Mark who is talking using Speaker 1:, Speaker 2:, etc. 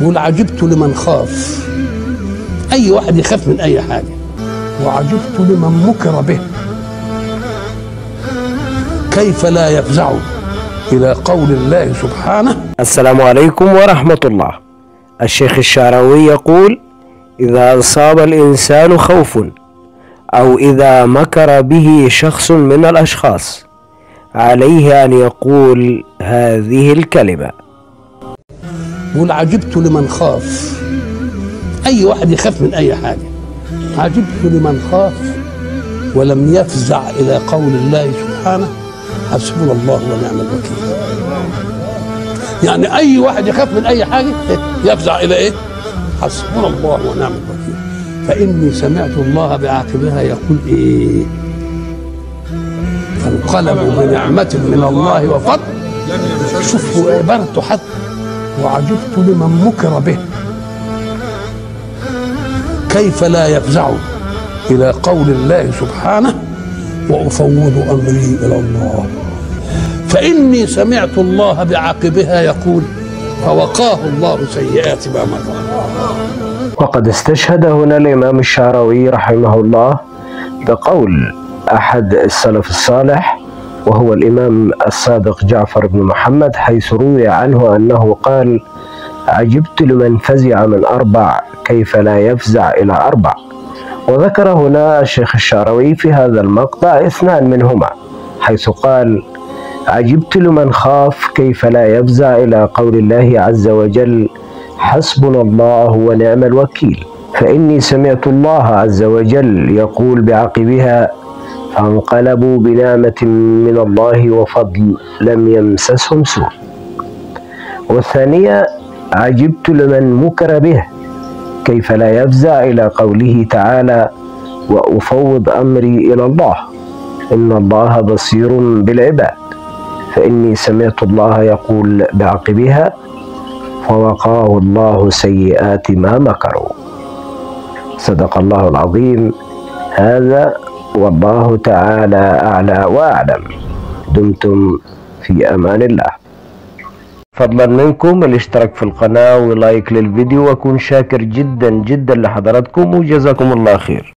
Speaker 1: يقول عجبت لمن خاف. أي واحد يخاف من أي حاجة. وعجبت لمن مكر به. كيف لا يفزع إلى قول الله سبحانه؟
Speaker 2: السلام عليكم ورحمة الله. الشيخ الشعراوي يقول إذا أصاب الإنسان خوف أو إذا مكر به شخص من الأشخاص عليه أن يقول هذه الكلمة.
Speaker 1: يقول عجبت لمن خاف. أي واحد يخاف من أي حاجة. عجبت لمن خاف ولم يفزع إلى قول الله سبحانه حسبنا الله ونعم الوكيل. يعني أي واحد يخاف من أي حاجة يفزع إلى إيه؟ حسبنا الله ونعم الوكيل. فإني سمعت الله بعاقبها يقول إيه؟ فانقلبوا بنعمة من الله وفضل. شوفوا عبارته حتى وعجبت لمن مكر به. كيف لا يفزع إلى قول الله سبحانه وأفوض أمري إلى الله؟ فإني سمعت الله بعاقبها يقول فوقاه الله سيئات ما مكر
Speaker 2: وقد استشهد هنا الإمام الشعراوي رحمه الله بقول أحد السلف الصالح وهو الإمام الصادق جعفر بن محمد حيث روي عنه أنه قال عجبت لمن فزع من أربع كيف لا يفزع إلى أربع. وذكر هنا الشيخ الشعراوي في هذا المقطع اثنان منهما حيث قال عجبت لمن خاف كيف لا يفزع إلى قول الله عز وجل حسبنا الله ونعم الوكيل فإني سمعت الله عز وجل يقول بعقبها فانقلبوا بنعمة من الله وفضل لم يمسسهم سوء. والثانية عجبت لمن مكر به كيف لا يفزع إلى قوله تعالى وأفوض أمري إلى الله إن الله بصير بالعباد فإني سمعت الله يقول بعقبها فوقاه الله سيئات ما مكروا صدق الله العظيم. هذا والله تعالى أعلى وأعلم. دمتم في أمان الله. فضلا منكم الاشتراك في القناة ولايك للفيديو وأكون شاكر جدا جدا لحضراتكم وجزاكم الله خير.